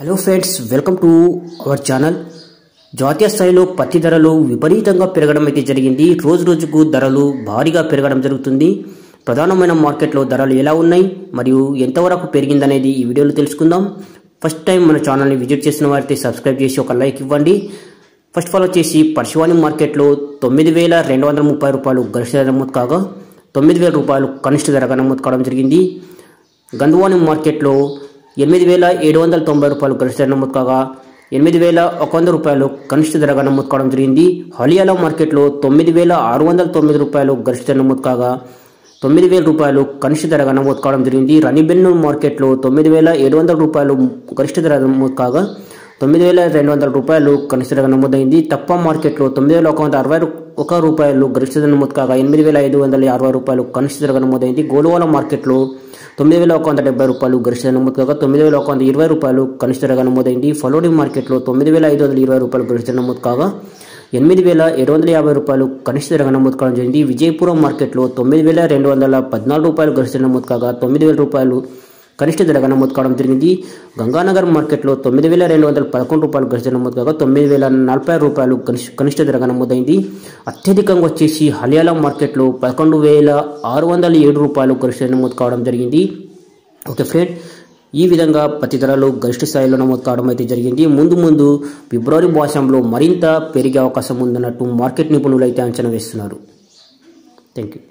Hello friends welcome to our channel జాతీయ స్థాయిలో పత్తి ధరలు విపరీతంగా పెరగడం అయితే జరిగింది. రోజు రోజుకు ధరలు భారీగా పెరగడం జరుగుతుంది. ప్రధానమైన మార్కెట్లో ధరలు ఎలా ఉన్నాయి? మరియు ఎంతవరకు పెరిగిందనేది ఈ వీడియోలో తెలుసుకుందాం. ఫస్ట్ టైం మన ఛానల్ని విజిట్ చేసిన వారైతే సబ్స్క్రైబ్ చేసి ఒక లైక్ ఇవ్వండి. ఫస్ట్ ఫాల్ వచ్చేసి పర్శివాణి మార్కెట్లో తొమ్మిది వేల రెండు వందల ముప్పై రూపాయలు గరిష్ట ధర నమోదు కాగా తొమ్మిది వేల రూపాయలు కనిష్ట ధరగా నమోదు కావడం జరిగింది. గంధువాణి మార్కెట్లో ఎనిమిది వేల ఏడు వందల తొంభై రూపాయలు గరిష్ట ధర నమోదు కాగా ఎనిమిది వేల ఒక వంద రూపాయలు కనిష్ట ధరగా నమోదు కావడం జరిగింది. హలియాలా మార్కెట్లో తొమ్మిది వేల ఆరు వందల తొమ్మిది రూపాయలు గరిష్ట నమోదు కాగా తొమ్మిది వేల రూపాయలు కనిష్ట ధరగా నమోదు కావడం జరిగింది. రనిబెన్ను మార్కెట్లో తొమ్మిది వేల ఏడు వందల రూపాయలు గరిష్ట ధర నమోదు కాగా తొమ్మిది వేల రెండు వందల రూపాయలు కనిష్ట ధరగా నమోదైంది. తప్ప మార్కెట్లో తొమ్మిది వేల ఒక వంద అరవై ఒక రూపాయలు గరిష్ట ధర నమోదు కాగా ఎనిమిది వేల ఐదు వందల అరవై రూపాయలు కనిష్ట ధరగా నమోదైంది. గోలువాల మార్కెట్లో తొమ్మిది వేల ఒక వంద డెబ్బై రూపాయలు గరిష్ట ధర నమోదు కాగా తొమ్మిది వేల ఒక వంద ఇరవై రూపాయలు కనిష్ట ధరగా నమోదైంది. ఫలోడి మార్కెట్లో తొమ్మిది వేల ఐదు వందల ఇరవై రూపాయలు గరిష్ట ధర నమోదు కాగా ఎనిమిది వేల ఏడు వందల యాభై రూపాయలు కనిష్ట ధర నమోదు కావడం జరిగింది. విజయపురం మార్కెట్లో తొమ్మిది వేల రెండు వందల పద్నాలుగు రూపాయలు గరిష్ట నమోదు కాగా తొమ్మిది వేల రూపాయలు కనిష్ట ధర నమోదు కావడం జరిగింది. గంగానగర్ మార్కెట్లో తొమ్మిది వేల రెండు వందల పదకొండు రూపాయలు గరిష్ట నమోదు కాగా తొమ్మిది వేల నలభై రూపాయలు కనిష్ట కనిష్ట ధరగా నమోదైంది అత్యధికంగా వచ్చేసి హలియాలా మార్కెట్లో పదకొండు వేల ఆరు వందల ఏడు రూపాయలు గరిష్ట నమోదు కావడం జరిగింది. ఓకే ఫ్రెండ్ ఈ విధంగా ప్రతి ధరలు గరిష్ట స్థాయిలో నమోదు కావడం అయితే జరిగింది. ముందు ముందు ఫిబ్రవరి మాసంలో మరింత పెరిగే అవకాశం ఉందన్నట్టు మార్కెట్ నిపుణులు అయితే అంచనా వేస్తున్నారు. Thank you